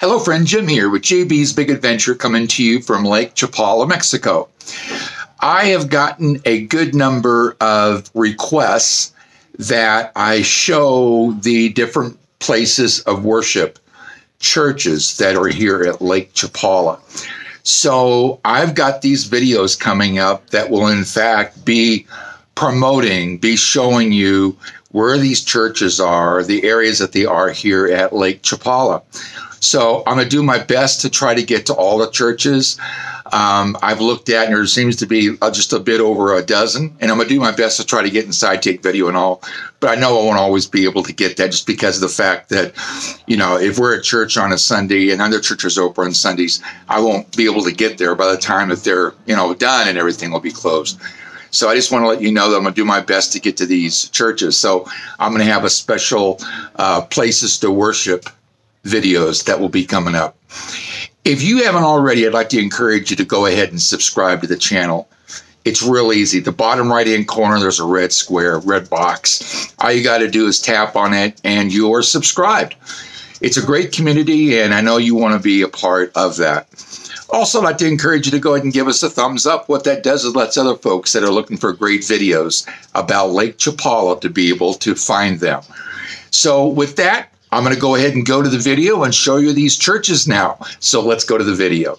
Hello, friend Jim here with JB's Big Adventure coming to you from Lake Chapala, Mexico. I have gotten a good number of requests that I show the different places of worship, churches that are here at Lake Chapala. So I've got these videos coming up that will, in fact, be promoting, be showing you where these churches are, the areas that they are here at Lake Chapala. So I'm going to do my best to try to get to all the churches. Um, I've looked at, and there seems to be uh, just a bit over a dozen, and I'm going to do my best to try to get inside, take video and all. But I know I won't always be able to get that just because of the fact that, you know, if we're at church on a Sunday and other churches open on Sundays, I won't be able to get there by the time that they're, you know, done and everything will be closed. So I just want to let you know that I'm going to do my best to get to these churches. So I'm going to have a special uh, places to worship videos that will be coming up. If you haven't already, I'd like to encourage you to go ahead and subscribe to the channel. It's real easy. The bottom right hand corner, there's a red square, red box. All you got to do is tap on it and you're subscribed. It's a great community, and I know you want to be a part of that. Also, I'd like to encourage you to go ahead and give us a thumbs up. What that does is lets other folks that are looking for great videos about Lake Chapala to be able to find them. So, with that, I'm going to go ahead and go to the video and show you these churches now. So let's go to the video.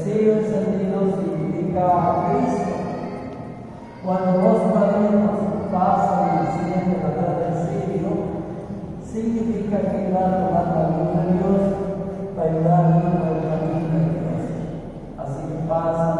deseo encendido significa a Cristo. Cuando los padrinos pasan y encienden la luz del siglo, significa que van a tomar la luz de Dios para ayudar a la luz de Dios. Así que pasan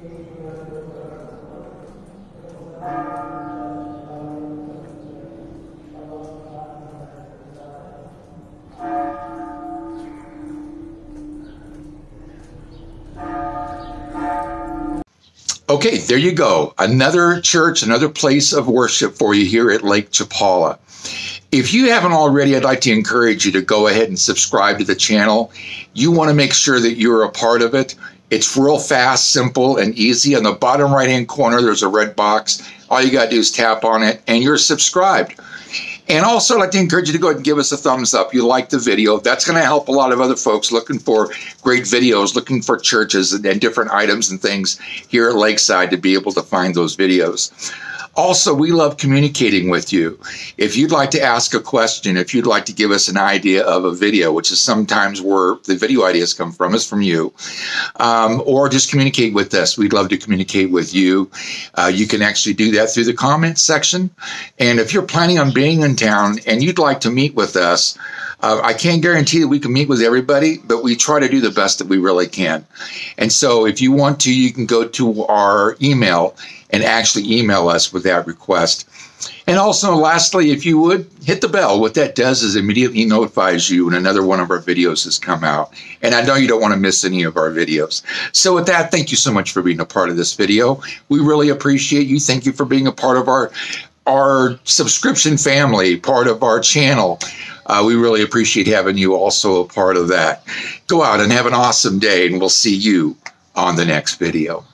y conocer Okay, there you go. Another church, another place of worship for you here at Lake Chapala. If you haven't already, I'd like to encourage you to go ahead and subscribe to the channel. You want to make sure that you're a part of it. It's real fast, simple, and easy. On the bottom right hand corner, there's a red box. All you got to do is tap on it, and you're subscribed. And also, I'd like to encourage you to go ahead and give us a thumbs up. You like the video. That's going to help a lot of other folks looking for great videos, looking for churches and, and different items and things here at Lakeside to be able to find those videos. Also, we love communicating with you. If you'd like to ask a question, if you'd like to give us an idea of a video, which is sometimes where the video ideas come from, is from you, um, or just communicate with us. We'd love to communicate with you. Uh, you can actually do that through the comments section. And if you're planning on being in town and you'd like to meet with us, uh, I can't guarantee that we can meet with everybody, but we try to do the best that we really can. And so if you want to, you can go to our email and actually email us with that request. And also, lastly, if you would hit the bell, what that does is immediately notifies you when another one of our videos has come out. And I know you don't want to miss any of our videos. So, with that, thank you so much for being a part of this video. We really appreciate you. Thank you for being a part of our our subscription family, part of our channel. Uh, we really appreciate having you also a part of that. Go out and have an awesome day, and we'll see you on the next video.